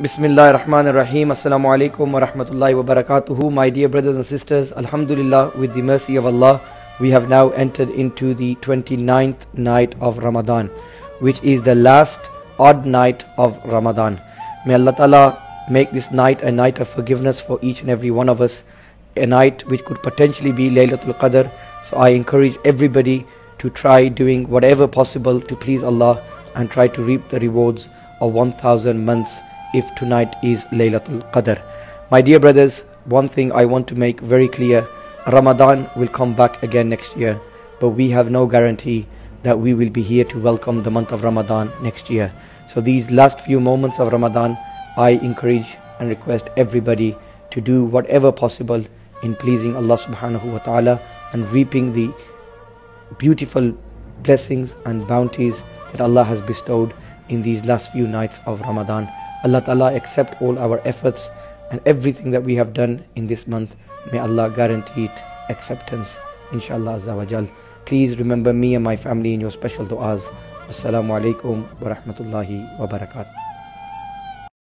Bismillah ar-Rahman ar-Rahim. Assalamu alaikum wa rahmatullahi wa barakatuhu. My dear brothers and sisters, Alhamdulillah, with the mercy of Allah, we have now entered into the 29th night of Ramadan, which is the last odd night of Ramadan. May Allah Ta'ala make this night a night of forgiveness for each and every one of us, a night which could potentially be Laylatul Qadr. So I encourage everybody to try doing whatever possible to please Allah and try to reap the rewards of 1000 months if tonight is Laylatul Qadr. My dear brothers, one thing I want to make very clear Ramadan will come back again next year, but we have no guarantee that we will be here to welcome the month of Ramadan next year. So, these last few moments of Ramadan, I encourage and request everybody to do whatever possible in pleasing Allah subhanahu wa ta'ala and reaping the beautiful blessings and bounties that Allah has bestowed in these last few nights of Ramadan. Allah Ta'ala accept all our efforts and everything that we have done in this month. May Allah guarantee it acceptance. Inshallah Azza wa Jal. Please remember me and my family in your special du'as. Assalamu alaikum wa rahmatullahi wa barakatuh.